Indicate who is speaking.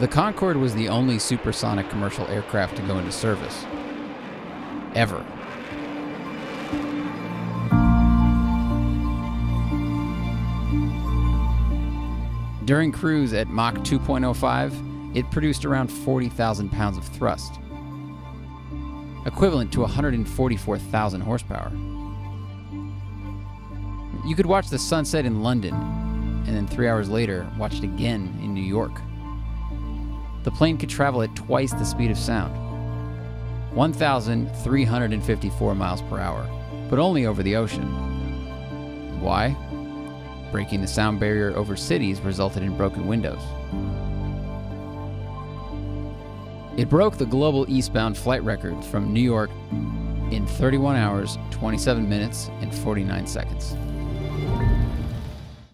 Speaker 1: The Concorde was the only supersonic commercial aircraft to go into service. Ever. During cruise at Mach 2.05, it produced around 40,000 pounds of thrust, equivalent to 144,000 horsepower. You could watch the sunset in London, and then three hours later, watch it again in New York. The plane could travel at twice the speed of sound 1,354 miles per hour, but only over the ocean. Why? Breaking the sound barrier over cities resulted in broken windows. It broke the global eastbound flight record from New York in 31 hours, 27 minutes, and 49 seconds.